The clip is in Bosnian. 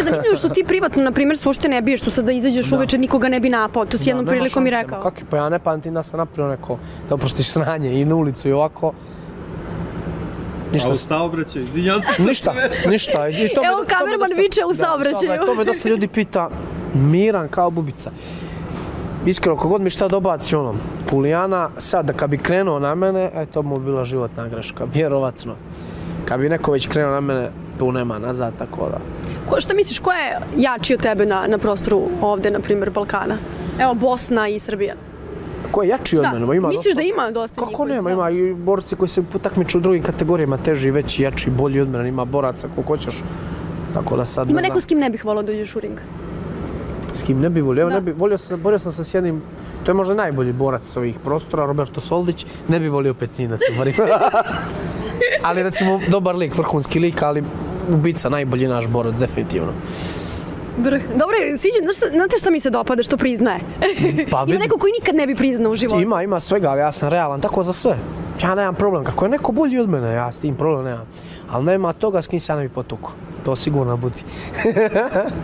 Je zanimljivo što ti privatno, na primjer, sušte ne biješ, što sad da izađeš uveče, nikoga ne bi napao, to si jednom prilikom i rekao. ma Kakvi, pa ja ne pamtim da sam napravio neko, da oprostiš sranje i na ulicu i ovako. Ništa, A u saobraćaju, izvinjam se. ništa, ništa. I to me- Evo, to me kamerman dosta- viče u Da, saobraćaju. To me dosta ljudi pita, miran kao bubica. Iskreno, kogod mi šta dobaci ono, Pulijana, sad da kad bi krenuo na mene, e, to mu bila životna greška, vjerovatno. Kad bi neko već krenuo na mene, tu nema nazad, tako da. Ko, šta misliš, ko je jači od tebe na, na prostoru ovde, na primjer, Balkana? Evo, Bosna i Srbija. Ko je jači od Da, mene? Ma Ima misliš dosta- da ima dosta njih Kako nema, ima i borci koji se takmiču u drugim kategorijama, teži, veći, jači, bolji od mene, ima boraca koliko hoćeš. Tako da sad Ima ne neko znam s kim ne bih volao da uđeš u ring? s kim ne bi volio. Evo, ne bi, volio sam, borio sam se s jednim, to je možda najbolji borac s ovih prostora, Roberto Soldić, ne bi volio opet s njim da se borim. ali recimo dobar lik, vrhunski lik, ali ubica, najbolji naš borac, definitivno. Brh. Dobro, sviđa, znaš znate šta mi se dopada, što priznaje? Pa Ima neko koji nikad ne bi priznao u životu. ima, ima svega, ali ja sam realan, tako za sve. Ja nemam problem, kako je neko bolji od mene, ja s tim problem nemam. Ali nema toga s kim se ja ne bi potukao. To sigurno budi.